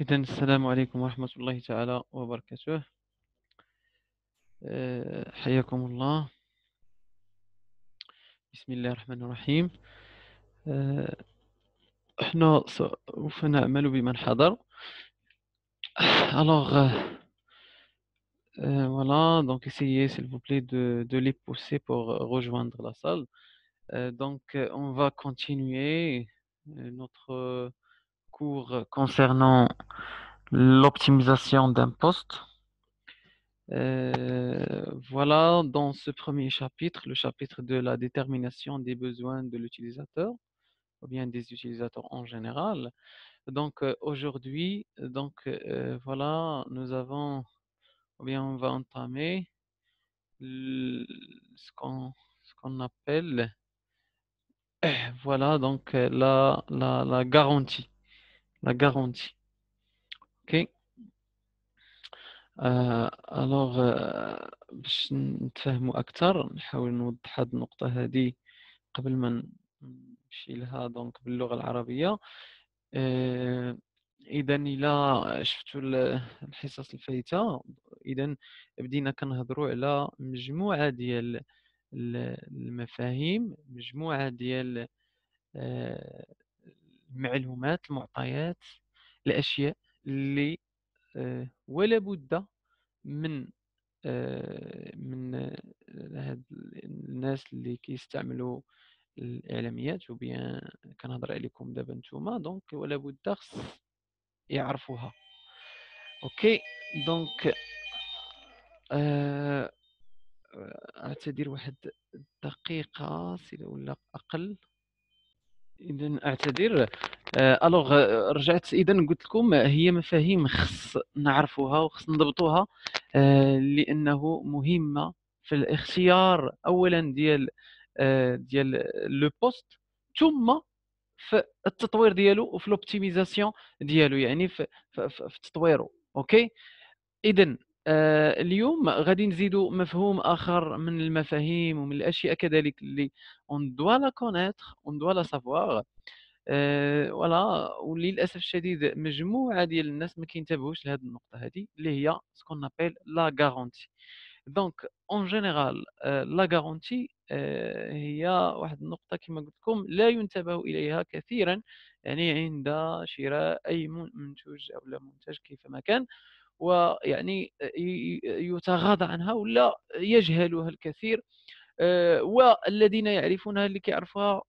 إذا السلام عليكم ورحمة الله تعالى وبركاته أه، حياكم الله بسم الله الرحمن الرحيم أه، احنا سوف نعمل بمن حضر alors euh, voilà donc essayez s'il vous plaît de, de les pousser pour rejoindre la salle euh, donc on va continuer notre concernant l'optimisation d'un poste. Euh, voilà, dans ce premier chapitre, le chapitre de la détermination des besoins de l'utilisateur, ou bien des utilisateurs en général. Donc euh, aujourd'hui, donc euh, voilà, nous avons, ou bien on va entamer ce qu'on ce qu'on appelle, voilà, donc la, la, la garantie, la garantie. Ok. الوغ آه باش نتفاهموا أكثر نحاول نوضح هذه النقطة هذه قبل ما آه إذا إلى شفتوا الحصص الفايتة إذا بدينا كنهضروا على مجموعة ديال المفاهيم مجموعة ديال آه، المعلومات المعطيات الاشياء اللي آه، ولا بد من آه، من هاد الناس اللي كيستعملوا الإعلاميات وبيان كنهضر عليكم دابا نتوما دونك ولا بد خص يعرفوها. أوكي donc آه أعتذر واحد دقيقة ولا أقل. اذا أعتذر. alors آه، رجعت اذا قلت لكم هي مفاهيم خص نعرفوها وخص نضبطوها آه، لأنه مهمة في الاختيار اولا ديال آه، ديال le poste ثم في التطوير ديالو وفي الأوبتيميزاسيون ديالو يعني في, في, في تطويره أوكي؟ اذا اليوم غادي نزيدوا مفهوم آخر من المفاهيم ومن الأشياء كذلك اللي on doit la connaître on doit la savoir voilà وللأسف الشديد مجموعة ديال الناس ما كينتبهوش لهذه النقطة هذه اللي هي ce qu'on appelle la garantie donc en général la garantie هي واحد النقطة كما قلت لكم لا ينتبه إليها كثيرا يعني عند شراء أي منتوج أو منتج كيفما كان. ويعني يتغاضى عنها ولا يجهلها الكثير آه، والذين يعرفونها اللي كيعرفوها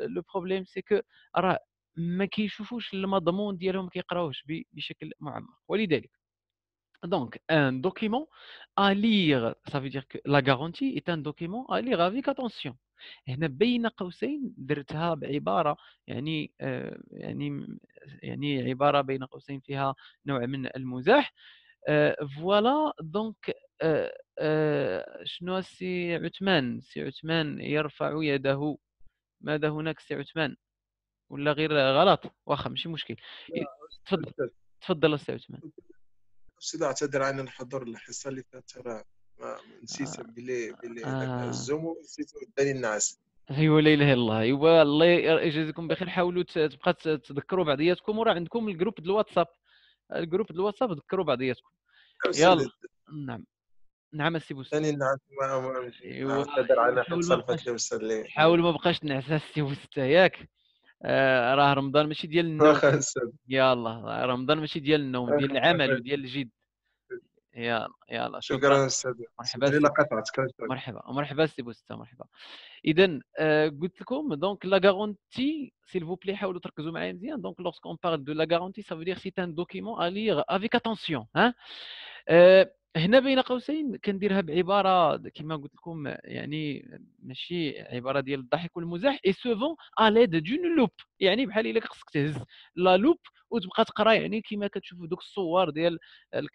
le problème c'est que راه ما كيشوفوش المضمون ديالهم ما كيقراوهش بشكل معمق ولذلك Donc, un document à lire, ça veut dire que la garantie est un document à avec attention. هنا بين قوسين درتها بعبارة يعني آه يعني يعني عبارة بين قوسين فيها نوع من المزاح. voilà donc شنو سي عثمان؟ سي عثمان يرفع يده. ماذا هناك سي عثمان؟ ولا غير غلط؟ واخا ماشي مشكل. تفضل تفضل سي عثمان. سيدي أعتذر عن الحضور الحصة اللي فاتت نسيت بلي بلي آه. ال Zoom نسيت وداني النعاس ايوا لا إله إلا الله. ايوا الله يجازيكم بخير. حاولوا تبقى تذكروا بعضياتكم. وراه عندكم ال groupe الواتساب. ال groupe الواتساب ذكروا بعضياتكم. يلا. نعم. نعم السي بوست ثاني نعم لي. حاول ما بقاش تنعس السي بوست ياك. آه راه رمضان ماشي ديال النوم. يلا. رمضان ماشي ديال النوم ديال العمل وديال الجد. يلا يلا شكرا. أستاذ. مرحبا مرحبا مرحبا سي بوستا مرحبا. اذا آه قلت لكم donc la garantie s'il vous plaît حاولوا تركزوا معايا مزيان. donc lorsqu'on parle de la garantie ça veut dire c'est un document à lire avec attention ها هنا بين قوسين كنديرها بعبارة كما قلت لكم يعني ماشي عبارة ديال الضحك والمزاح et souvent à l'aide d'une loupe يعني بحال إلا خصك تهز la loupe وتبقى تقرا يعني كما كتشوفوا دوك الصور ديال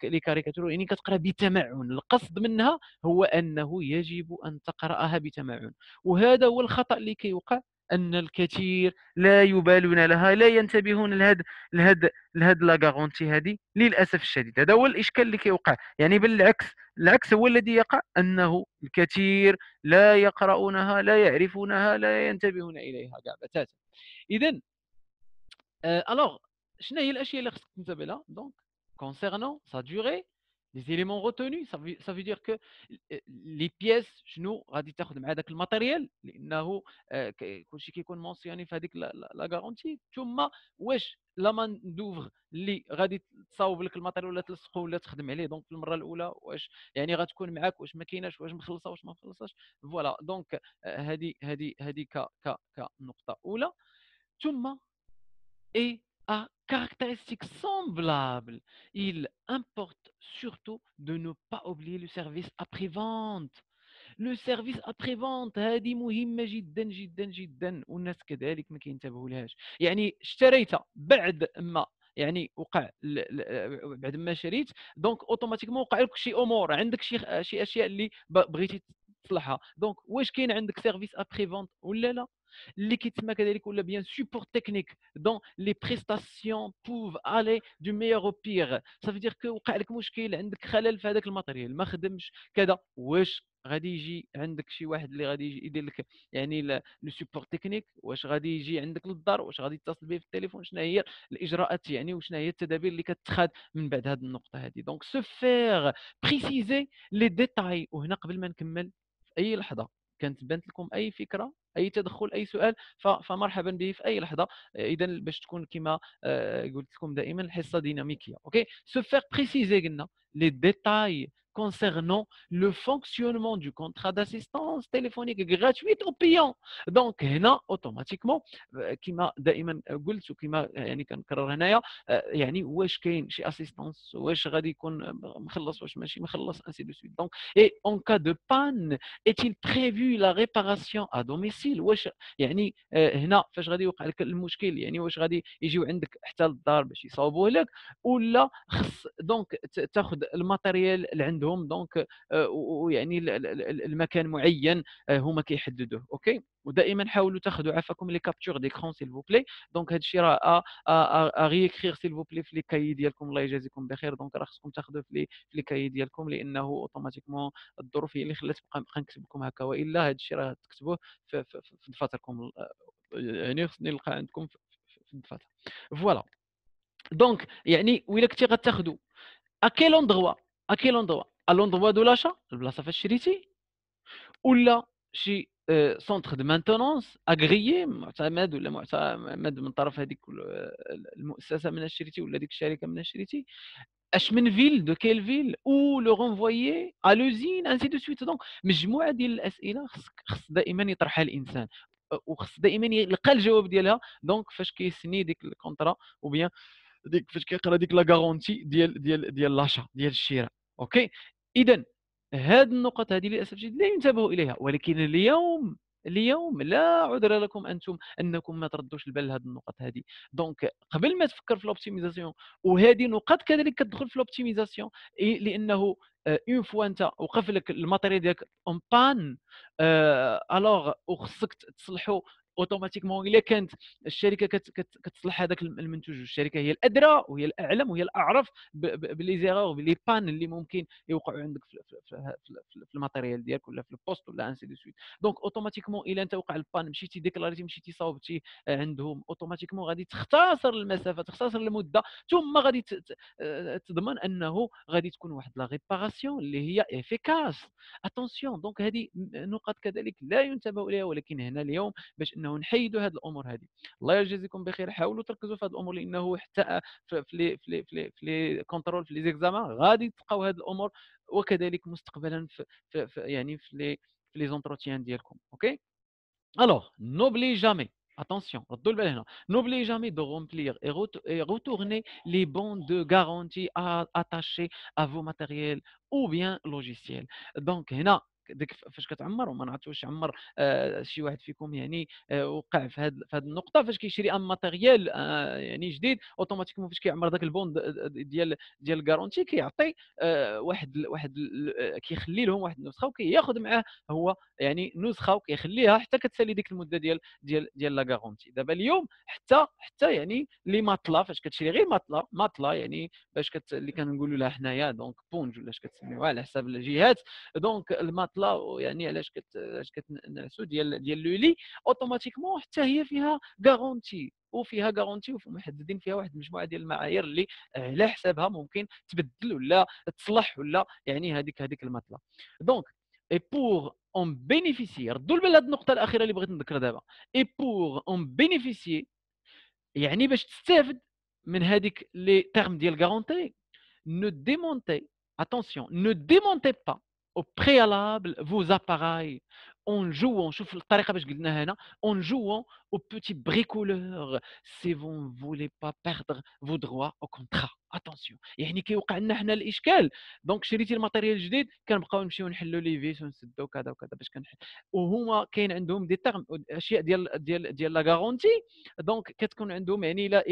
les caricatures يعني كتقرا بتمعن. القصد منها هو أنه يجب أن تقرأها بتمعن. وهذا هو الخطأ اللي كيوقع أن الكثير لا يبالون لها لا ينتبهون لهذا لهذا لهذا la garantie هذه للأسف الشديد. هذا هو الإشكال اللي كيوقع. يعني بالعكس العكس هو الذي يقع أنه الكثير لا يقرؤونها لا يعرفونها لا ينتبهون إليها كاع بتاتا اذا alors شنو هي الأشياء اللي خصك تنتبه لها؟ donc concernant sa durée les éléments retenus ça veut dire que les pièces شنو غادي تاخذ مع داك ال matériel لأنه كلشي كيكون mentionné في هذيك la garantie ثم واش la main d'œuvre اللي غادي تصاوب لك ال matériel ولا تلصقو ولا تخدم عليه donc في المره الاولى واش يعني غتكون معاك واش ما كايناش واش مخلصه واش ما مخلصاش voilà donc هذه هذه هذه ك ك كنقطه اولى ثم اي a caractéristiques semblables. Il importe surtout de ne pas oublier le service après-vente. le service après-vente هذه مهمة جدا جدا جدا. والناس كذلك ما كينتبهوا يعني اشتريت بعد ما يعني وقع بعد ما شريت donc automatiquement وقع لك شي أمور. عندك شي شي أشياء اللي بغيتي تصلحها. donc واش كاين عندك service après-vente ولا لا؟ اللي كيتسمى كذلك ou là bien support technique dont les prestations peuvent aller de meilleur au pire ça veut dire que وقع لك مشكل عندك خلل في هذاك ال matériel ما خدمش كذا واش غادي يجي عندك شي واحد اللي غادي يجي يدير لك يعني le support technique واش غادي يجي عندك للدار واش غادي يتصل به في التليفون شنو هي الاجراءات يعني وشنو هي التدابير اللي كتخاد من بعد هذه النقطه هذه donc se faire préciser les détails وهنا قبل ما نكمل في اي لحظه كانت بانت لكم اي فكره أي تدخل أي سؤال فمرحبا به في أي لحظة. اذا باش تكون كما آه، قلت لكم دائما الحصه ديناميكية أوكي؟ se faire préciser قلنا. les détails concernant le fonctionnement du contrat d'assistance téléphonique gratuite ou payant. donc هنا automatiquement كما دائما قلت وكما يعني كنكرر هنايا يعني واش كاين شي assistance واش غادي يكون مخلص واش ماشي مخلص ainsi de suite donc et en cas de panne est-il prévu la réparation à domicile? واش يعني هنا فاش غادي يوقع لك المشكل يعني واش غادي يجيو عندك حتى للدار باش يصاوبوه لك ولا خص donc تاخذ ال matériel اللي عندهم دونك آه، ويعني المكان معين آه، هما كيحددوه أوكي؟ ودائما حاولوا تاخذوا عفاكم les captures d'écran s'il vous plaît donc هذا الشيء راه réécrire s'il vous plaît في les cahiers ديالكم الله يجازيكم بخير. donc راه خصكم تاخذوه في les cahiers ديالكم لأنه automatiquement الظروف هي اللي خلات بقى نكتب لكم هكا. وإلا هذا الشيء راه تكتبوه في, دفاتركم يعني خصني نلقى عندكم في الدفاتر. voilà. donc يعني ولا كنتي غتاخذوا à quel endroit à quel endroit l'endroit de l'achat البلاصه فاش شريتي ولا شي centre de maintenance agréé معتمد ولا معتمد من طرف هذيك المؤسسه من شريتي ولا ديك الشركة من شريتي اش من ville de quelle ville ou le renvoyer à l'usine ainsi de suite donc مجموعه ديال الاسئله خص دائما يطرحها الانسان وخص دائما يلقى الجواب ديالها donc فاش كيسني ديك ال contrat ou bien ديك فاش كيقرا ديك la garantie ديال ديال ديال l'achat ديال الشراء OK؟ اذا هذه النقط هذه للأسف الشديد لا ينتبه إليها ولكن اليوم اليوم لا عذر لكم أنتم أنكم ما تردوش البال لهذه النقط هذه donc قبل ما تفكر في ال optimisation وهذه نقاط كذلك كتدخل في ال optimisation لأنه une fois أنت وقف لك ال matériel ديالك en panne alors وخصك تصلحو automatiquement إلا كانت الشركة كتصلح هذاك المنتوج. الشركة هي الأدرى وهي الاعلم وهي الأعرف ب les erreurs ب les pannes اللي ممكن يوقعوا عندك في, في, في, في ال matériel ديالك ولا في ال poste ولا ainsi de suite. donc automatiquement إلا أنت وقع ال panne مشيتي ديكلاريتي مشيتي صاوبتي عندهم automatiquement غادي تختصر المسافة تختصر المدة ثم غادي تضمن أنه غادي تكون واحد la réparation اللي هي efficace. attention donc هذه نقاط كذلك لا ينتبه إليها ولكن هنا اليوم باش إنه نحيدوا هذه الأمور هذه الله يجازيكم بخير. حاولوا تركزوا في هذه الأمور لأنه حتى في les في les في les في les contrôles في les examens غادي تلقاو هذه الأمور وكذلك مستقبلا في, في, في يعني في les في les entretiens ديالكم. OK alors n'oubliez jamais Attention, n'oubliez jamais de remplir et, retourner les bons de garantie attachés à vos matériels ou bien logiciels. Donc, ديك فاش كتعمر وما نعرفش واش عمر آه شي واحد فيكم يعني آه وقع في هذه في هذه النقطة فاش كيشري un matériel آه يعني جديد automatiquement فاش كيعمر ذاك ال bon de ديال ديال ال garantie كيعطي واحد واحد كيخلي لهم واحد النسخة وكياخذ معاه هو يعني نسخة وكيخليها حتى كتسالي ديك المدة ديال ديال ديال la garantie دابا اليوم حتى حتى يعني les matelas فاش كتشري غير ماطلا ماطلا يعني باش كت اللي كنقولوا لها حنايا donc بونج ولا اش كتسميوها على حساب الجهات donc الماطلا المطله ويعني علاش كت علاش كتنعسوا؟ ديال ديال le lit automatiquement حتى هي فيها garantie وفيها garantie ومحددين فيها واحد المجموعة ديال المعايير اللي على حسابها ممكن تبدل ولا تصلح ولا يعني هذيك هذيك المطلة. donc et pour en bénéficier ردوا البال هذه النقطة الأخيرة اللي بغيت نذكر دابا. et pour en bénéficier يعني باش تستافد من هذيك les termes ديال garantie ne démontez attention ne démontez pas au préalable vos appareils en jouant, شوف الطريقة باش قلناها هنا jouant au petit bricoleur. Si vous ne voulez pas perdre vos droits au contrat. attention يعني كيوقع لنا حنا الإشكال. donc شريتي ال matériel الجديد كنبقاو نمشيو نحلوا les vis ونسدوا كذا وكذا باش كنحل. وهما كاين عندهم des termes أشياء ديال ديال ديال la garantie donc كتكون عندهم يعني لا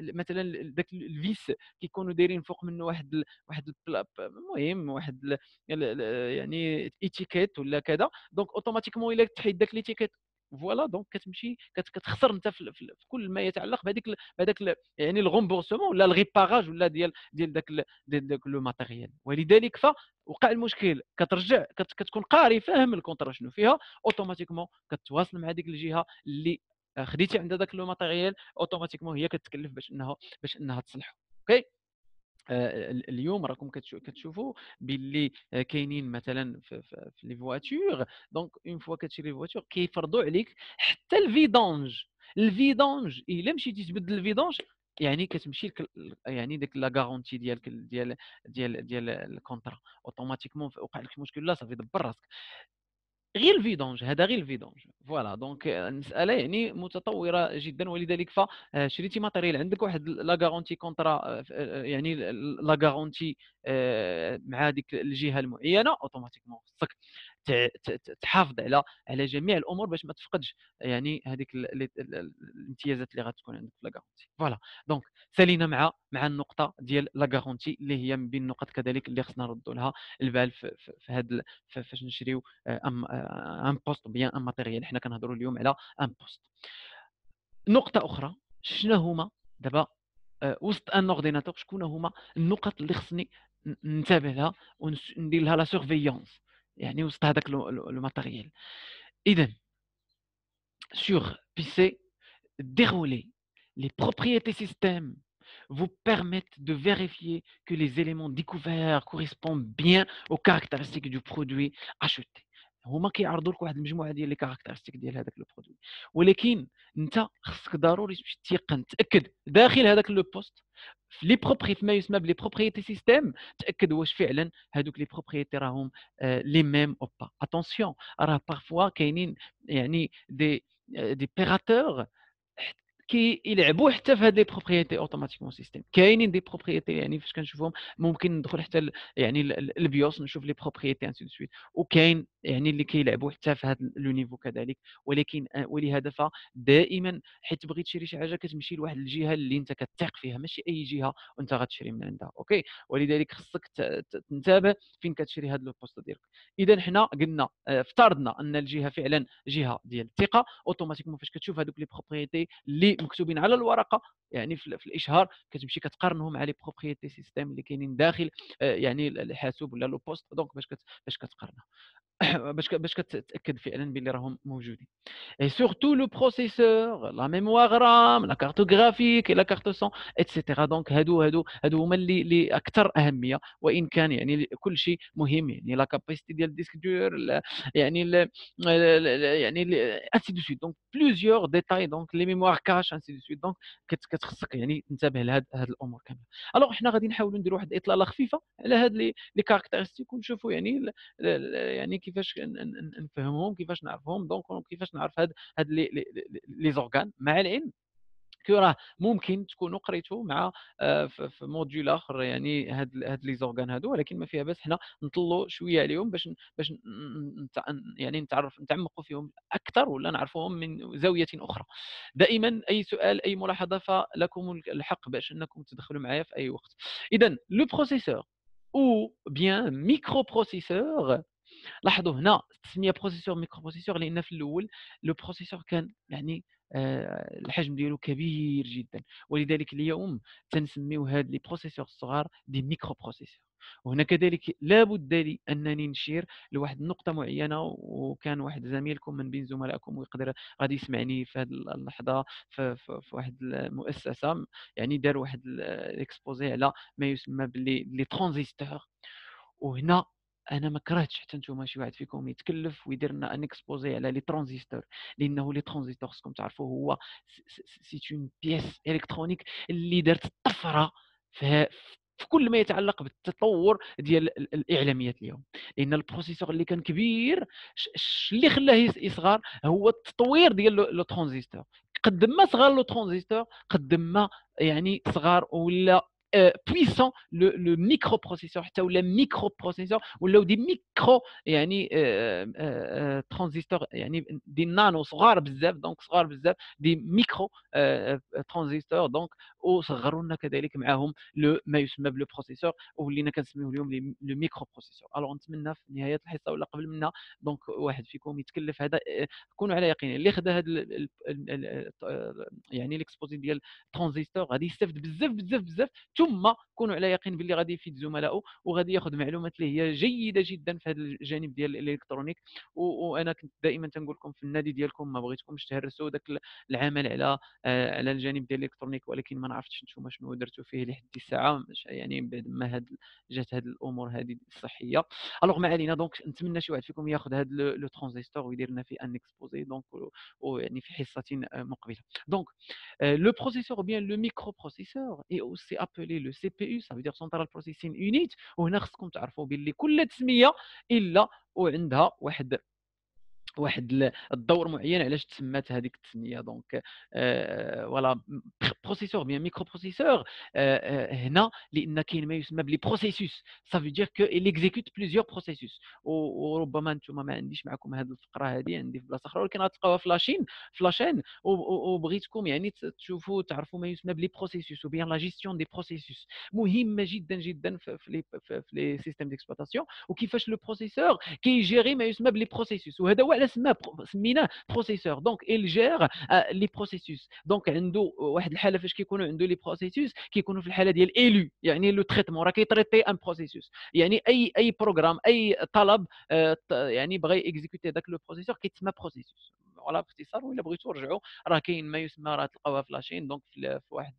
مثلا ذاك ال vis كيكونوا دايرين فوق منه واحد واحد المهم واحد يعني étiquette ولا كذا. donc automatiquement إلا تحيد ذاك l'étiquette voilà donc كتمشي كتخسر انت في, في, في كل ما يتعلق بهذيك بهذاك يعني ال remboursement ولا ال réparage ولا ديال ديال ذاك ديال ذاك le matériel ولذلك فوقع المشكل. كترجع كتكون قاري فاهم ال contrat شنو فيها automatiquement كتواصل مع ديك الجهة اللي خديتي عندها ذاك le matériel automatiquement هي كتكلف باش إنها باش إنها تصلحه OK؟ آه، اليوم راكم كتشوفوا باللي آه، كاينين مثلا في, les voitures donc une fois كتشري voiture كيفرضوا عليك حتى ال vidange. ال vidange إلا مشيتي تبدل ال vidange يعني كتمشي لك يعني ديك la garantie ديالك ديال ديال ديال ال contrat. automatiquement وقع لك مشكل لا صافي دبر راسك. غير ال vidange هذا غير ال vidange. voilà donc المسألة يعني متطورة جدا. ولذلك فشريتي matériel. عندك واحد la garantie contrat يعني la garantie مع ديك الجهة المعينة automatiquement. خصك تحافظ على على جميع الأمور باش ما تفقدش يعني هذيك الامتيازات اللي غتكون عندك في la garantie voilà donc سالينا مع مع النقطة ديال la garantie اللي هي من بين النقط كذلك اللي خصنا نردوا لها البال في, في, في فاش نشريو ام un poste bien un matériel حنا كنهضروا اليوم على un poste نقطة أخرى شنو هما دابا آه، وسط un ordinateur شكون هما النقط اللي خصني ننتبه لها وندير لها la surveillance يعني وسط هذاك لو ماتيريال اذا sur PC dérouler les propriétés système vous permettent de vérifier que les éléments découverts correspondent bien aux caractéristiques du produit acheté هما كيعرضوا لك واحد المجموعة ديال les caractéristiques ديال هذاك le produit. ولكن انت خصك ضروري تمشي تيقن تأكد داخل هذاك le poste في les propri- ما يسمى ب les propriétés système تأكد واش فعلا هذوك les propriétés راهم les mêmes ou pas. attention راه parfois كاينين يعني des des pirateurs كيلعبوا حتى في هذه les propriétés automatiquement système. كاينين des propriétés يعني فاش كنشوفهم ممكن ندخل حتى يعني ال BIOS نشوف les propriétés ainsi de suite وكاين يعني اللي كيلعبوا حتى في هذا le niveau كذلك. ولكن آه، ولهذا فدائما حيت تبغي تشري شي حاجة كتمشي لواحد الجهة اللي انت كتثق فيها. ماشي أي جهة وانت غتشري من عندها. OK؟ ولذلك خصك تنتبه فين كتشري هذا البوست ديالك. إذا حنا قلنا آه، افترضنا أن الجهة فعلا جهة ديال الثقة automatiquement فاش كتشوف هذوك les propriétés اللي مكتوبين على الورقة يعني في الإشهار كتمشي كتقارنهم مع les propriétés système اللي كاينين داخل آه، يعني الحاسوب ولا le poste donc باش باش كتقارنها. باش باش كتأكد فعلا باللي راهم موجودين. et surtout le processeur la mémoire RAM la carte graphique la carte son et cetera donc هادو هادو هادو هما اللي اللي أكثر أهمية. وإن كان يعني كل شيء مهم يعني la capacité ديال ال disque dur يعني ال يعني ainsi de suite donc plusieurs détails donc les mémoires cache ainsi de suite donc كتخصك يعني تنتبه لهاد هاد الأمور كاملة. alors حنا غادي نحاولوا نديروا واحد الاطلاله خفيفة على هاد les caractéristiques ونشوفوا يعني يعني كيفاش نفهمهم كيفاش نعرفهم donc كيفاش نعرف هاد هاد les les organes مع العلم. que راه ممكن تكونوا قريتوا مع آه، في module آخر يعني هاد هاد les organes هادو ولكن ما فيها باس. حنا نطلوا شوية عليهم باش باش يعني نتعرف نتعمقوا فيهم أكثر ولا نعرفوهم من زاوية أخرى. دائما أي سؤال أي ملاحظة فلكم الحق باش أنكم تدخلوا معايا في أي وقت. اذا le processeur bien microprocesseur لاحظوا هنا تسميه processeur microprocesseur لأن في الأول le processeur كان يعني آه، الحجم ديالو كبير جدا. ولذلك اليوم تنسميو هاد les processeurs الصغار des microprocesseurs وهنا كذلك لابد لي انني نشير لواحد النقطة معينة وكان واحد زميلكم من بين زملائكم ويقدر غادي يسمعني في هذه اللحظة في, في, في واحد المؤسسه يعني دار واحد ال exposé على ما يسمى باللي les transistors وهنا أنا ما كرهتش حتى نتوما شي واحد فيكم يتكلف ويدير لنا un exposé على les transistors لأنه les transistors خصكم تعرفوا هو c'est une pièce électronique اللي دارت طفره في في كل ما يتعلق بالتطور ديال الإعلاميات اليوم. لأن ال processeur اللي كان كبير اللي خلاه يصغر هو التطوير ديال le transistor قد ما صغر le transistor قد ما يعني صغار ولا بويسون le microprocesseur حتى ولا microprocesseur ولاو des micro يعني transistors يعني des nano صغار بزاف donc صغار بزاف des micro transistors donc وصغروا لنا كذلك معاهم ما يسمى ب le processeur ولينا كنسميوه اليوم le microprocesseur alors نتمنى في نهايه الحصه ولا قبل منها donc واحد فيكم يتكلف هذا كونوا على يقين اللي خدا هذا يعني ال exposé ديال ترانزيستور غادي يستافد بزاف بزاف بزاف ثم كونوا على يقين باللي غادي يفيد زملائه وغادي ياخذ معلومات اللي هي جيدة جدا في هذا الجانب ديال الإلكترونيك. وأنا كنت دائما تنقول لكم في النادي ديالكم ما بغيتكمش تهرسوا ذاك العمل على آه، على الجانب ديال الإلكترونيك. ولكن ما عرفتش نتوما شنو درتوا فيه لحد الساعة يعني بعد ما هاد جات هاد الأمور هذه الصحية. alors ما علينا donc نتمنى شي واحد فيكم ياخذ هذا le transistor ويدير لنا فيه un exposé donc ويعني في حصة مقبلة. donc le processeur bien le microprocesseur est aussi appelé le CPU veut dire Central Processing Unit. وهنا خصكم تعرفوا باللي كل تسمية إلا وعندها واحد واحد الدور معين علاش تسمات هذيك التسمية. donc voilà processeur bien microprocesseur هنا لأن كاين ما يسمى ب les processus ça veut dire que exécute plusieurs processus. وربما أنتم ما عنديش معكم هذه الفقرة هذه عندي في بلاصة أخرى ولكن غتلقاوها في la chaîne في la chaîne وبغيتكم يعني تشوفوا تعرفوا ما يسمى ب les processus و bien la gestion des processus مهمة جدا جدا في les في système d'exploitation وكيفاش le processeur كي gérer ما يسمى ب les processus وهذا سميناه processeur donc gère les processus donc عنده واحد الحالة فاش كيكونوا عنده les processus كيكونوا في الحالة ديال élu يعني le traitement راه كي traiter un processus يعني أي أي programme أي طلب يعني بغى exécuter داك le processus كيتسمى processus ولا باختصار ولا بغيتوا رجعوا راه كاين ما يسمى راه تلقاوها في la chaîne donc في واحد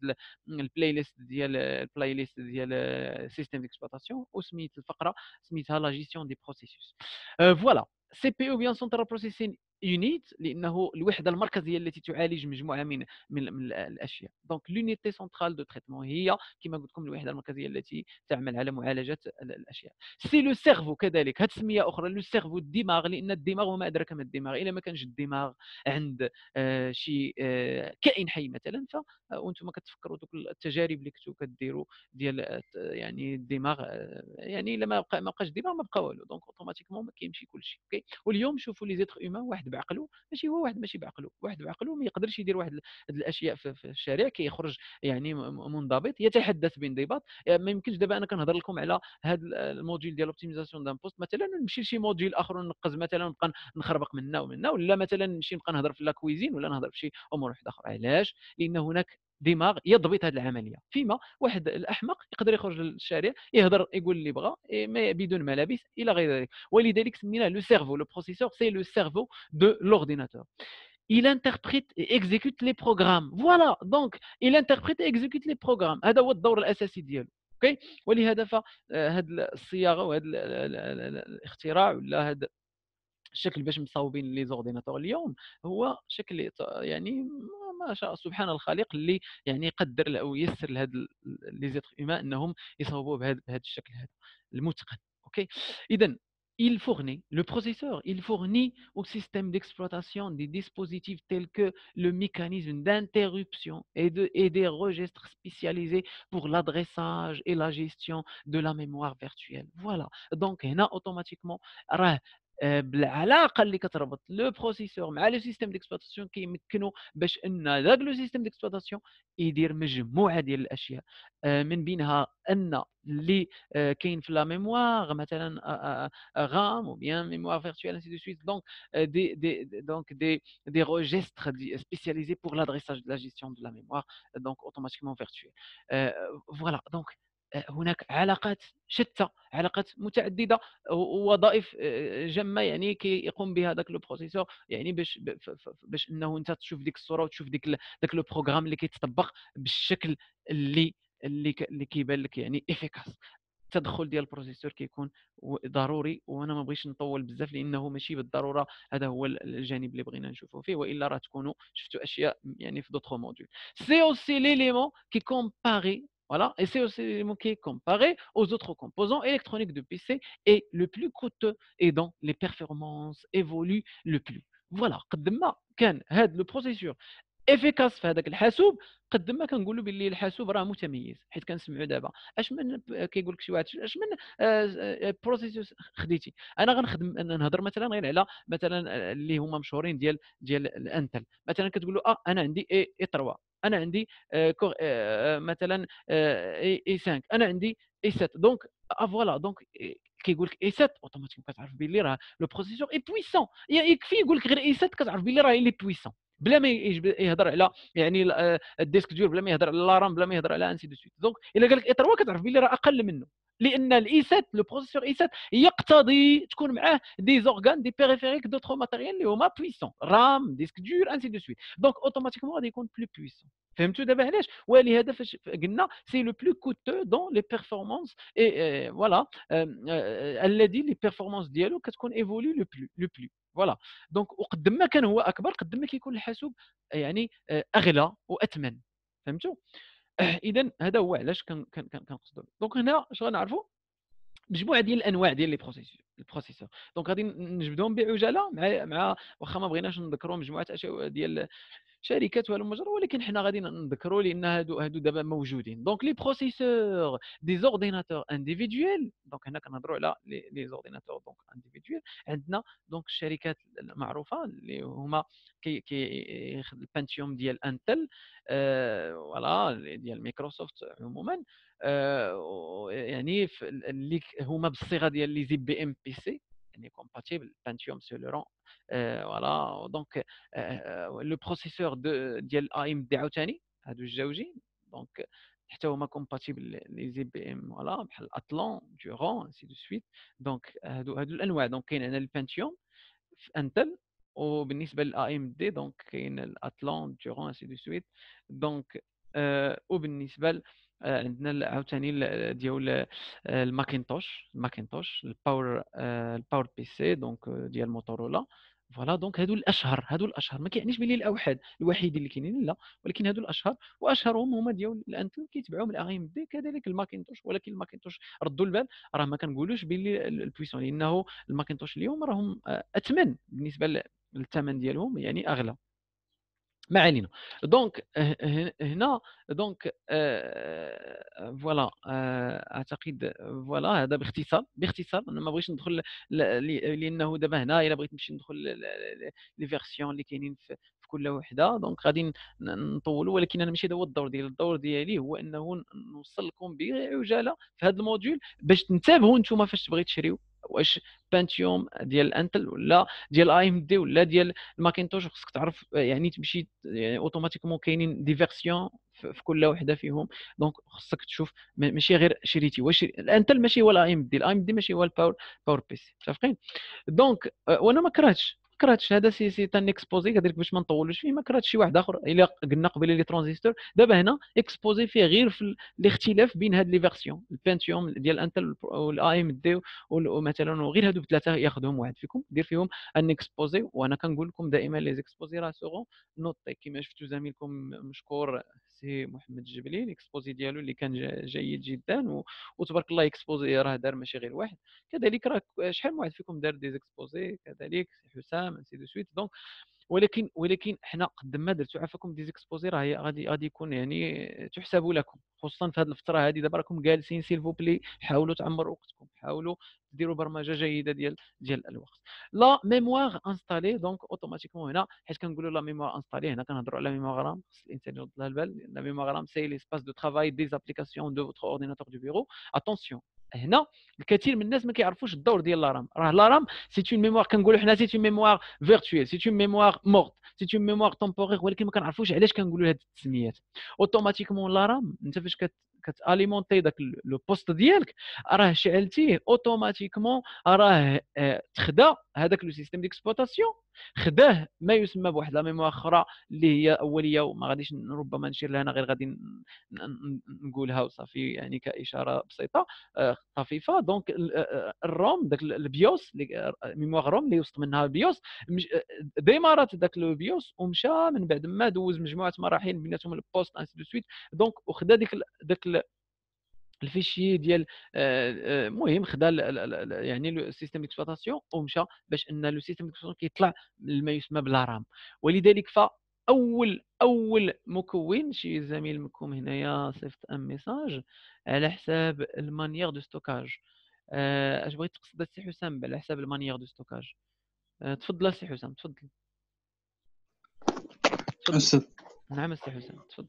ال playlist ديال ال playlist ديال système d'exploitation وسميت الفقرة سميتها la gestion des processus voilà CPU bien Central Processing Unit لأنه الوحدة المركزية التي تعالج مجموعة من من, من الأشياء. donc l'unité centrale de traitement هي كما قلت لكم الوحدة المركزية التي تعمل على معالجة الأشياء. c'est le cerveau كذلك. هذه تسميه أخرى le cerveau الدماغ لأن الدماغ وما أدراك ما الدماغ. إلا ما كانش الدماغ عند آه شي آه كائن حي مثلا ف آه، وأنتم كتفكروا دوك التجارب اللي كنتو كديروا ديال آه، يعني الدماغ آه، يعني إلا ما بقاش الدماغ ما بقى والو. donc automatiquement ما كيمشي كلشي OK واليوم شوفوا les êtres humains واحد بعقله ماشي هو واحد ماشي بعقله واحد بعقله ما يقدرش يدير واحد الأشياء في, الشارع كيخرج يعني منضبط يتحدث بانضباط يعني ما يمكنش دابا أنا كنهضر لكم على هذا ال module ديال optimisation d'un poste مثلا نمشي لشي module آخر ونقز مثلا ونبقى نخربق منا ومنا ولا مثلا نمشي نبقى نهضر في la cuisine ولا نهضر في شي أمور واحدة أخرى. علاش؟ لأن هناك دماغ يضبط هذه العملية. فيما واحد الأحمق يقدر يخرج للشارع يهضر يقول اللي بغى إيه، بدون ملابس إلى غير ذلك. ولذلك سميناه le cerveau le processeur c'est le cerveau de l'ordinateur il interprète et exécute les programmes. Voilà donc il interprète et exécute les programmes. هذا هو الدور الاساسي ديالو OK ولهذا فهاد الصياغة وهذا الاختراع ولا هذا الشكل باش مصاوبين les ordinateurs اليوم هو شكل يعني ما شاء سبحان الخالق اللي يعني يقدر او يسر لهاد لي زيتر هيومان انهم يصاوبوه بهذا الشكل هذا المتقن اوكي اذا il fournit, le processeur, il fournit au système d'exploitation des dispositifs tels que le mécanisme d'interruption et, de, et des registres spécialisés pour l'adressage et la gestion de la mémoire virtuelle. Voilà. Donc, هنا automatiquement راه بالعلاقه اللي كتربط لو بروسيسور مع لو سيستيم ديكسبلوطاسيون كيمكنوا باش ان ذاك لو سيستيم ديكسبلوطاسيون يدير مجموعه ديال الاشياء من بينها ان اللي كاين في لا ميموار مثلا رام ou bien mémoire virtuelle ainsi de suite donc des, des donc des, des registres spécialisés pour l'adressage de la gestion de la mémoire donc automatiquement virtuelle euh, voilà donc هناك علاقات شتى علاقات متعددة ووظائف جمة يعني كيقوم بها ذاك لو بروسيسور يعني باش باش إنه أنت تشوف ديك الصورة وتشوف ديك ذاك لو بروغرام اللي كيتطبق بالشكل اللي اللي اللي كيبان لك يعني افيكاس التدخل ديال ال processeur كيكون ضروري وأنا ما بغيتش نطول بزاف لأنه ماشي بالضرورة هذا هو الجانب اللي بغينا نشوفوا فيه وإلا راه تكونوا شفتوا أشياء يعني في d'autres modules c'est aussi l'élément qui est comparé Voilà, et c'est aussi l'élément qui est comparé aux autres composants électroniques de PC est le plus coûteux et dont les performances évoluent le plus. Voilà, le processeur efficace في هذاك الحاسوب قد ما كنقولوا باللي الحاسوب راه متميز حيت كنسمعوا دابا. أش من كيقول لك شي واحد أش من processeur خديتي. أنا غنخدم نهضر مثلا غير على مثلا اللي هما مشهورين ديال ديال ال Intel. مثلا كتقول له آه أنا عندي i i 3 أنا عندي Core مثلا i 5 أنا عندي i 7 donc voilà donc كيقول لك i 7 اوتوماتيك كتعرف باللي راه le processeur est puissant يكفي يقول لك غير i 7 كتعرف باللي راه il est puissant بلا ما يهضر على يعني ال disque dur بلا ما يهضر على la RAM بلا ما يهضر على ainsi de suite. donc إلا قال لك i 3 كتعرف باللي راه أقل منه. لأن ال i 7 le processeur i 7 يقتضي تكون معاه des organes des périphériques d'autres matériels اللي هما puissants RAM disque dur ainsi de suite donc automatiquement غادي يكون plus puissant فهمتوا دابا علاش؟ ولهذا فاش قلنا c'est le plus coûteux dont les performances et voilà الذي les performances ديالو كتكون évoluées le plus le plus voilà donc وقد ما كان هو أكبر قد ما كيكون الحاسوب يعني أغلى واثمن فهمتوا؟ اذا هذا هو علاش كنقصدوا donc هنا اش غنعرفوا مجموعة ديال الانواع ديال les processeurs donc غادي نجبدهم بعجالة مع مع واخا ما بغيناش نذكروا مجموعة أشياء ديال شركات ولا مجرى ولكن حنا غادي نذكروا لأن هادو هادو دابا موجودين. donc les processeurs des ordinateurs individuels donc هنا كنهضروا على les ordinateurs donc individuels عندنا donc الشركات المعروفة اللي هما كي كي ال Pentium ديال Intel voilà ديال مايكروسوفت عموما يعني اللي هما بالصيغة ديال les IBM PC. يعني compatible Pentium Celeron voilà donc le processeur ديال AMD عاوتاني هادو الجوجين donc حتى هما compatibles les IBM voilà بحال Athlon Duron ainsi de suite donc هادو هادو الانواع donc كاين عندنا ال Pentium في Intel وبالنسبه لل AMD donc كاين ال Athlon Duron ainsi de suite donc وبالنسبه عندنا عاوتاني ديال ال Macintosh ال Macintosh ال Power ال PowerPC donc ديال Motorola voilà donc هادو الأشهر هادو الأشهر. ما كيعنيش بلي الأوحد الوحيدين اللي كاينين لا. ولكن هادو الأشهر وأشهرهم هما ديال ال Intel كيتبعوهم ال AMD كذلك ال Macintosh ولكن ال Macintosh ردوا البال راه ما كنقولوش بلي ال puissant لأنه ال Macintosh اليوم راهم اثمن بالنسبة للثمن ديالهم يعني أغلى. ما علينا donc هنا donc voilà أعتقد voilà هذا باختصار باختصار أنا ما بغيتش ندخل لأنه دابا هنا إلا بغيت نمشي ندخل les versions اللي كاينين في كل وحدة donc غادي نطولوا ولكن أنا ماشي هذا هو الدور ديالي. الدور ديالي هو أنه نوصل لكم بعجالة في هذا ال module باش تنتبهوا أنتم فاش تبغي تشريو. واش Pentium ديال Intel ولا ديال AMD ولا ديال ال Macintosh خصك تعرف يعني تمشي يعني automatiquement كاينين des versions في كل وحدة فيهم. donc خصك تشوف ماشي غير شريتي. واش ال Intel ماشي هو ال AMD ال AMD ماشي هو ال Power PowerPC متفقين؟ donc وأنا ما كرهتش. كرهتش هذا c'est c'est un exposé كذلك باش ما نطولوش فيه ما كرهتش شي واحد آخر. إلا قلنا قبيلة les transistors دابا هنا exposé فيه غير في الاختلاف بين هاد les versions ال Pentium ديال Intel وال AMD ومثلا وغير هادو بثلاثة ياخذهم واحد فيكم. دير فيهم un exposé وأنا كنقول لكم دائما les exposés راه seront notés كما شفتوا زميلكم مشكور سي محمد الجبلي ال exposé ديالو اللي كان جيد جدا وتبارك الله exposé راه دار ماشي غير واحد. كذلك راه شحال من واحد فيكم دار des exposés كذلك حسام ainsi de suite donc ولكن ولكن حنا قد ما درتو عفاكم des exposés راه غادي غادي يكون يعني تحسب لكم خصوصا في هذه الفترة هذه دابا راكم جالسين s'il vous plaît حاولوا تعمروا وقتكم حاولوا ديروا برمجة جيدة ديال ديال الوقت. la mémoire installée donc automatiquement هنا حيت كنقولوا la mémoire installée هنا كنهضروا على mémoire RAM الإنسان يرد لها البال la mémoire RAM c'est l'espace de travail des applications de votre ordinateur de bureau attention هنا الكثير من الناس ما كيعرفوش الدور ديال la RAM. راه la RAM c'est une mémoire كنقولوا حنا c'est une mémoire virtuelle c'est une mémoire morte c'est une mémoire temporaire ولكن ما كنعرفوش علاش كنقولوا هذه التسميات. automatiquement la RAM انت فاش كت alimenter داك le poste ديالك راه شعلتيه automatiquement راه آه، تخدا هذاك le système d'exploitation خداه ما يسمى بواحد la mémoire أخرى اللي هي أولية وما غاديش ربما نشير لها أنا غير غادي نقولها وصافي يعني كإشارة بسيطة آه، طفيفه donc ال ROM داك ال BIOS mémoire ROM اللي وسط منها ال BIOS démarrat داك le BIOS ومشى من بعد ما دوز مجموعة مراحل بيناتهم ال poste ainsi de suite donc وخدا ديك داك ال fichier ديال المهم خدا يعني ال système d'exploitation ومشى باش أن le système d'exploitation كيطلع لما يسمى ب la RAM ولذلك فاول أول مكون شي زميل منكم هنايا صيفط un message على حساب ال manière de stockage أش بغيت تقصد السي حسام؟ على حساب ال manière de stockage تفضل السي حسام تفضل. تفضل. نعم السي حسام تفضل.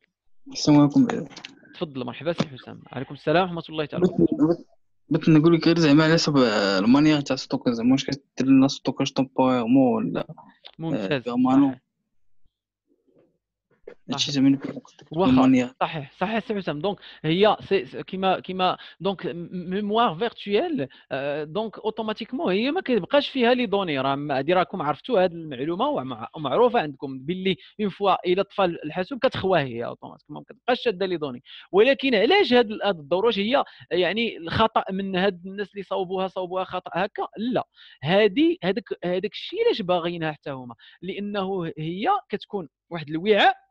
السلام عليكم. تفضل مرحبا سي حسام. عليكم السلام ورحمة الله تعالى. بغيت نقول لك زعما على حسب ال manière تاع stockage زعما واش كدير لنا stockage temporairement ولا ممتاز. permanent هادشي زعما واخا صحيح صحيح سي حسام donc هي كيما كيما donc mémoire virtuelle donc automatiquement هي ما كيبقاش فيها les données. راه هادي راكم عرفتوا هذه المعلومة ومعروفة عندكم. باللي une fois إلى طفى الحاسوب كتخواه هي automatiquement ما كتبقاش شادة les données. ولكن علاش هاد الدور واش هي يعني الخطأ من هاد الناس اللي صوبوها صوبوها خطأ هكا؟ لا. هادي هذاك هذاك الشيء علاش باغيينها حتى هما؟ لأنه هي كتكون واحد الوعاء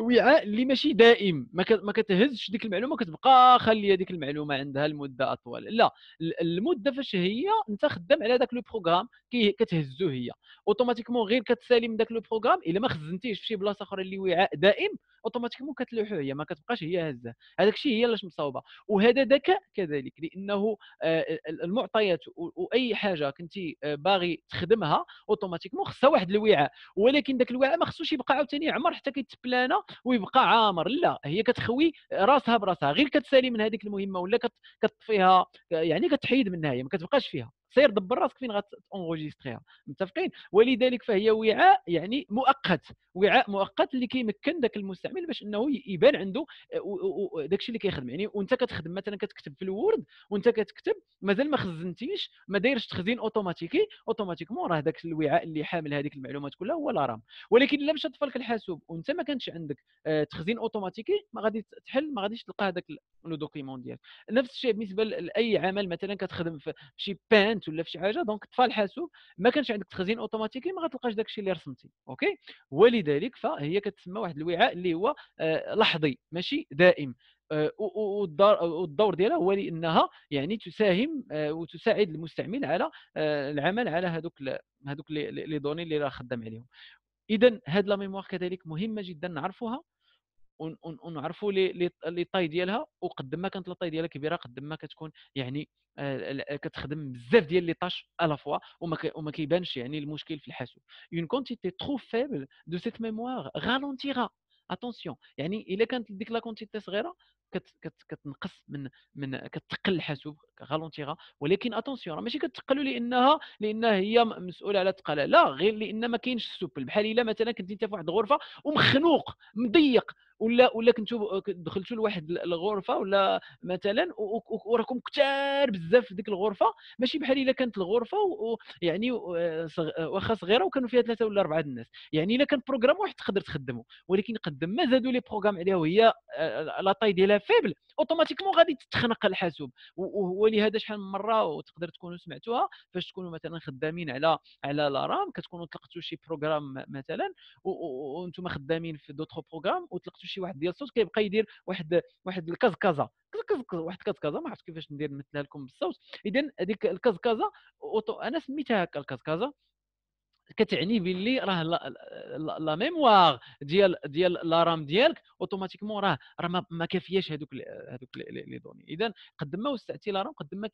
وعاء اللي ماشي دائم. ما كتهزش ديك المعلومة كتبقى خلي هذيك المعلومة عندها المده أطول. لا المدة فاش هي؟ أنت خدام على ذاك le programme كتهزو هي. automatiquement غير كتسالي داك le programme إلا ما خزنتيش في شي بلاصة أخرى اللي وعاء دائم automatiquement كتلوحو هي ما كتبقاش هي هزة. هذاك الشيء هي علاش مصاوبه وهذا ذكاء كذلك لأنه آه، المعطيات وأي حاجة كنتي آه، باغي تخدمها automatiquement خصها واحد الوعاء. ولكن ذاك الوعاء ما خصوش يبقى عاوتاني عمر حتى كيتبلانا ويبقى عامر. لا هي كتخوي راسها براسها. غير كتسالي من هذيك المهمة ولا كتطفيها يعني كتحيد منها هي ما كتبقاش فيها. سير دبر راسك فين غت enregistrer يها متفقين؟ ولذلك فهي وعاء يعني مؤقت وعاء مؤقت اللي كيمكن ذاك المستعمل باش إنه يبان عنده داك الشيء اللي كيخدم. يعني وأنت كتخدم مثلا كتكتب في ال Word وأنت كتكتب مازال ما خزنتيش ما دايرش تخزين أوتوماتيكي automatiquement راه داك الوعاء اللي حامل هذيك المعلومات كلها هو ال RAM ولكن إلا مشى طفا لك الحاسوب وأنت ما كانش عندك آه، تخزين أوتوماتيكي ما غادي تحل ما غاديش تلقى هذاك le document ديالك. نفس الشيء بالنسبة لأي عمل مثلا كتخدم في شي Paint ولا في شي حاجة donc طفى الحاسوب ما كانش عندك تخزين أوتوماتيكي ما غتلقاش داك الشيء اللي رسمتي OK؟ ولذلك فهي كتسمى واحد الوعاء اللي هو آه، لحظي ماشي؟ دائم. آه، والدور ديالها هو لأنها يعني تساهم آه، وتساعد المستعمل على العمل على هذوك هذوك les données اللي راه خدام عليهم. اذا هاد la mémoire كذلك مهمة جدا نعرفوها. ونعرفوا les tailles ديالها وقد ما كانت la taille ديالها كبيرة قد ما كتكون يعني كتخدم بزاف ديال les tâches à la fois وما كيبانش يعني المشكل في الحاسوب. une quantité trop faible de cette mémoire ralentira attention يعني إلا كانت ديك la quantité صغيرة كت كت كتنقص من من كتقل الحاسوب ralentira ولكن attention ماشي كتقلوا لأنها لانها هي مسؤولة على الثقاله لا غير لأن ما كاينش السبل. بحال إلا مثلا كنت أنت في واحد الغرفة ومخنوق مضيق. ولا ولا كنتو دخلتوا لواحد الغرفة ولا مثلا وراكم كثار بزاف في ديك الغرفة ماشي بحال إلا كانت الغرفة يعني واخا صغيرة وكانوا فيها ثلاثة ولا أربعة الناس. يعني إلا كان programme واحد تقدر تخدمه ولكن قد ما زادوا les programmes عليها وهي la taille ديالها faible. automatiquement غادي تتخنق الحاسوب. ولهذا شحال من مرة وتقدر تكونوا سمعتوها فاش تكونوا مثلا خدامين على على la RAM كتكونوا طلقتوا شي programme مثلا وأنتم خدامين في d'autres programmes وطلقتوا شي واحد ديال الصوت كيبقى يدير واحد واحد الكازكازا واحد الكازكازا ما عرفت كيفاش ندير نمثلها لكم بالصوت. اذا هذيك الكازكازا أنا سميتها هكا الكازكازا كتعني باللي راه la mémoire ديال ديال la RAM ديالك automatiquement راه راه ما كافياش هذوك هذوك les données. إذا قد ما وسعتي la RAM قد ما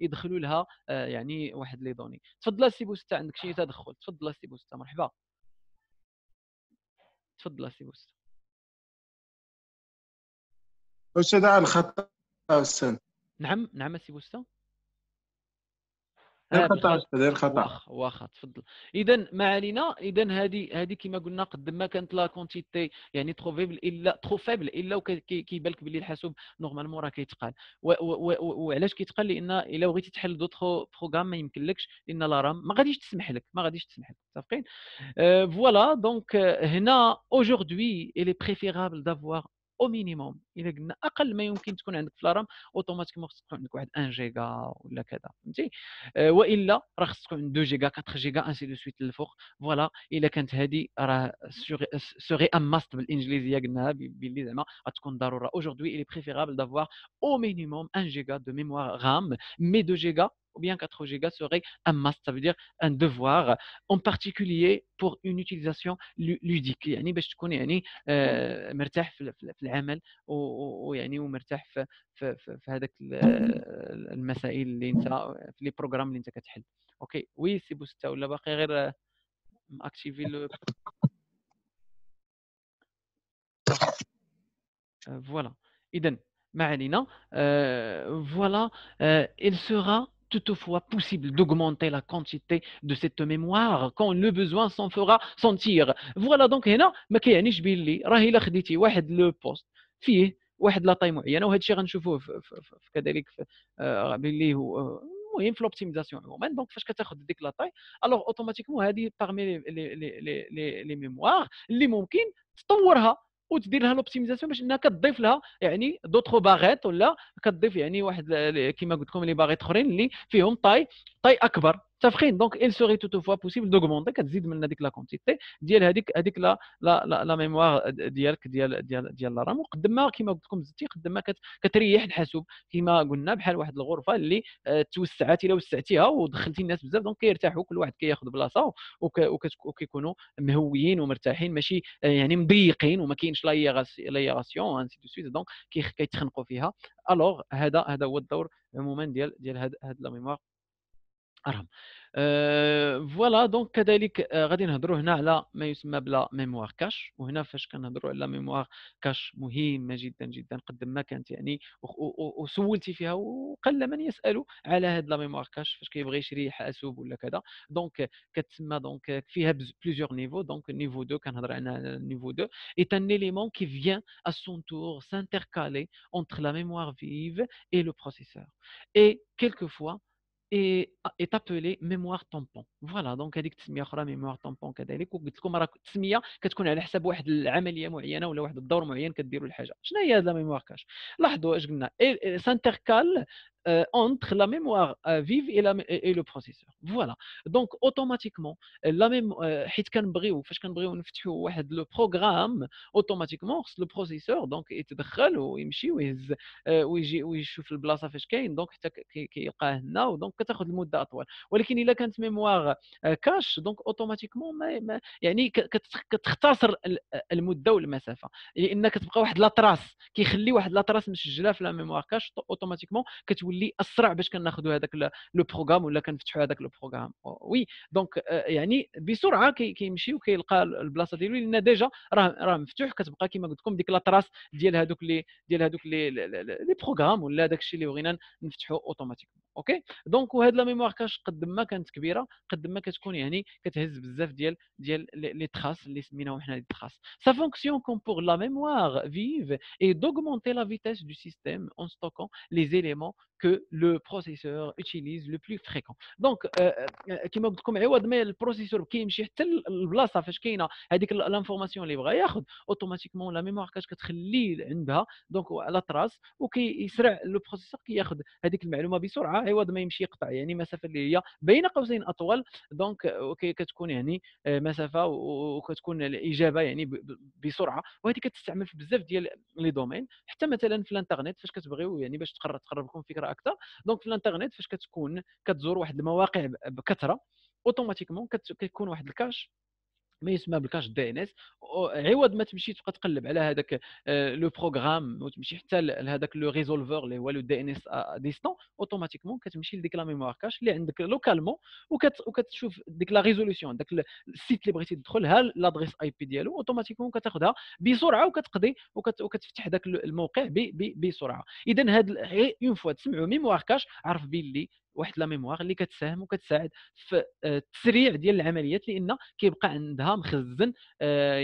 يدخلوا لها آه، يعني واحد les données. تفضل سي بوستا عندك شي تدخل. تفضل سي بوستا مرحبا. تفضل سي بوستا. أستاذ على الخط أستاذ. نعم نعم سي بوستا. غير آه خطأ بخ- غير خطأ. واخا تفضل. اذا ما علينا اذا هذه هذه كما قلنا قد ما كانت la quantité يعني trop faible إلا trop faible إلا وكيبان لك باللي الحاسوب normalement راه كيتقال. وعلاش كيتقال؟ لأن إلا بغيتي تحل d'autres programmes ما يمكنلكش لأن la RAM ما غاديش تسمح لك ما غاديش تسمح لك متفقين؟ voilà donc هنا aujourd'hui il est préférable d'avoir au minimum الا قلنا أقل ما يمكن تكون عندك في ال RAM automatiquement خصك تكون عندك واحد 1 جيجا ولا كذا فهمتي؟ آه، وإلا راه خصك تكون 2 جيجا 4 جيجا ainsi de suite للفوق voilà إلا كانت هذه راه serait un must بالإنجليزية قلناها باللي زعما غتكون ضرورة. Il est préférable d'avoir au minimum 1 giga de mémoire RAM mais 2 giga ou bien 4 gigas serait un must. Ça veut dire un devoir en particulier pour une utilisation lu- ludique. يعني باش تكون يعني آه، مرتاح في العمل ويعني ومرتاح في في في, في هذاك ال- المسائل اللي انت في les programmes اللي انت كتحل. OK. Oui c'est بوستا ولا باقي غير activer le voilà. اذا ما علينا. voilà euh, il sera toutefois possible d'augmenter la quantité de cette mémoire quand le besoin s'en fera sentir. voilà donc هنا ما كيعنيش باللي راه الا خديتي واحد le poste فيه واحد la taille معينة وهذا الشيء غنشوفوه كذلك في آه، باللي هو آه، المهم في ال optimisation عموما donc فاش كتاخذ ديك la taille alors automatiquement هذه parmi les les les les mémoires اللي ممكن تطورها وتدير لها l'optimisation باش إنها كتضيف لها يعني d'autres barrettes ولا كتضيف يعني واحد كما قلت لكم les barrettes أخرين اللي فيهم طاي طاي أكبر. متفقين donc il serait toutefois possible d'augmenter كتزيد من هذيك la quantité ديال هذيك هذيك la la la, mémoire ديالك ديال ديال ديال la RAM وقد ما كما قلت لكم زدتي قد ما كت- كتريح الحاسوب. كما قلنا بحال واحد الغرفة اللي آه، توسعات إلى وسعتيها ودخلتي الناس بزاف donc كيرتاحوا كل واحد كياخذ بلاصة وكيكونوا مهويين ومرتاحين ماشي آه، يعني مضيقين وما كاينش l'aération ainsi de suite donc كيتخنقوا فيها. alors هذا هذا هو الدور عموما ديال ديال هاد la mémoire RAM أه voilà donc كذلك آه، غادي نهضروا هنا على ما يسمى ب la mémoire cache وهنا فاش كنهضروا على mémoire cache مهمه جدا جدا قد ما كانت يعني و- و- و- وسولتي فيها وقل من يسالوا على هاد la mémoire cache فاش كيبغي يشري حاسوب ولا كذا. donc كتسمى donc فيها plusieurs niveaux donc niveau 2 كنهضر على niveau 2 est un élément qui vient à son tour s'intercaler entre la mémoire vive et le processeur. Et quelquefois est, est appelé mémoire tampon. voilà donc هذيك التسميه أخرى mémoire tampon كذلك. وقلت لكم راه التسميه كتكون على حساب واحد العملية معينة ولا واحد الدور معين كديروا الحاجة. شنو هي هذا la mémoire cache لاحظوا اش قلنا. s'intercale entre la mémoire euh, vive et, la, et, le processeur. Voilà. Donc automatiquement la euh, نفتحوا واحد le programme automatiquement خص le processeur donc يتدخل ويمشي ويهز ويجي ويشوف البلاصه فاش كاين donc حتى كيلقاه هنا و donc كتاخذ المده اطول ولكن الا كانت mémoire cache donc automatiquement ما يعني كتختصر ال- المده والمسافه لأن كتبقى واحد la trace كيخلي واحد la trace مسجله في la mémoire cache automatiquement كتولي أسرع باش كناخذوا هذاك le programme ولا كنفتحوا هذاك le programme. Oui donc آه، يعني بسرعة كي- كيمشي وكيلقى البلاصة ديالو لأن déjà راه راه مفتوح كتبقى كما قلت لكم ديك la trace ديال هذوك اللي ديال هذوك les les programmes ولا داك الشيء اللي بغينا نفتحوا automatiquement. OK؟ donc وهاد la mémoire cache قد ما كانت كبيرة قد ما كتكون يعني كتهز بزاف ديال ديال les les traces اللي سميناهم حنا les traces. Sa fonction comme pour la mémoire vive est d'augmenter la vitesse du système en stockant les éléments que le processeur utilise le plus fréquent. آه، كما قلت لكم عوض ما ال processeur كيمشي حتى البلاصه فاش كاينة هذيك l'information اللي بغا ياخذ automatiquement la mémoire cache كتخليه عندها donc على trace وكيسرع le processeur كياخذ هذيك المعلومه بسرعة عوض ما يمشي يقطع يعني مسافه اللي هي بين قوسين اطول donc كتكون يعني مسافه وكتكون الاجابه يعني بسرعة وهذه كتستعمل في بزاف ديال les domaines حتى مثلا في الانترنت فاش كتبغيو يعني باش تقرب لكم فكره أكثر donc في الانترنت فاش كتكون كتزور واحد المواقع بكثرة automatiquement كيكون واحد ال cache ما يسمى بال cache DNS عوض ما تمشي تبقى تقلب على هذاك آه، le programme وتمشي حتى لهذاك le résolveur اللي هو le DNS distant automatiquement كتمشي لديك la mémoire cache اللي عندك localement وكت وكتشوف ديك la résolution داك ال- ال site اللي بغيتي تدخل ها l'adresse IP ديالو automatiquement كتاخذها بسرعة وكتقضي وكت وكتفتح ذاك الموقع بسرعة. اذا هاد une fois تسمعوا mémoire cache عرف باللي واحد la mémoire اللي كتساهم وكتساعد في التسريع ديال العمليات لأن كيبقى عندها مخزن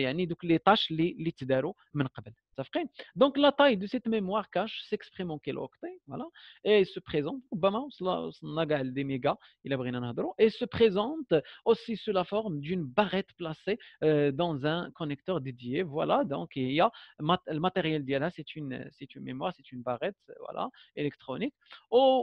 يعني دوك les tâches اللي اللي تداروا من قبل. متفقين donc la taille de cette mémoire cache s'exprime en kilo-octets voilà et se présente ربما وصلنا كاع ل des mégas الا بغينا نهضروا et se présente aussi sous la forme d'une barrette placée dans un connecteur dédié voilà donc هي ال matériel ديالها c'est une c'est une mémoire c'est une barrette voilà électronique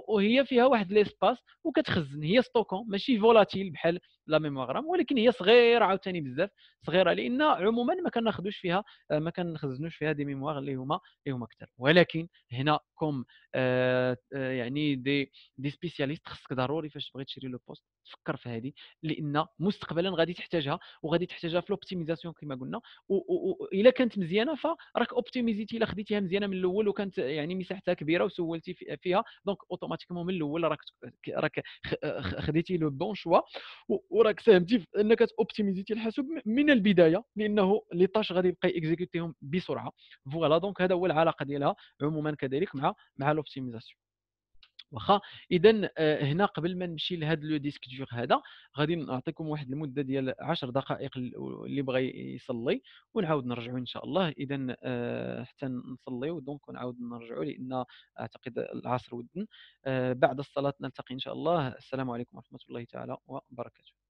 وهي فيها واحد l'espace وكتخزن هي stockant ماشي volatile بحال la mémoire RAM ولكن هي صغيره عاوتاني بزاف صغيره لأن عموما ما كناخذوش فيها ما كنخزنوش فيها des mémoires اللي هما اللي هما كثر ولكن هنا comme آه يعني des des spécialistes خصك ضروري فاش تبغي تشري le poste تفكر في هذه لأن مستقبلا غادي تحتاجها وغادي تحتاجها في ال optimisation كما قلنا واذا كانت مزيانه فراك optimisé تي الا خديتيها مزيانه من الأول وكانت يعني مساحتها كبيره وسولتي فيها donc automatiquement من الأول راك راك خديتي le bon choix وراك ساهمتي في انك optimis يتي الحاسوب من البدايه لأنه les tâches غادي يبقى exécuter هم بسرعة voilà donc هذا هو العلاقة ديالها عموما كذلك مع مع ال optimisation واخا اذا آه، هنا قبل ما نمشي لهذا le disque dur هذا غادي نعطيكم واحد المدة ديال 10 دقائق اللي بغى يصلي ونعاود نرجعوا إن شاء الله. اذا آه، حتى نصليو donc ونعاود نرجعوا لأن أعتقد العصر ودن. آه، بعد الصلاة نلتقي إن شاء الله. السلام عليكم ورحمة الله تعالى وبركاته.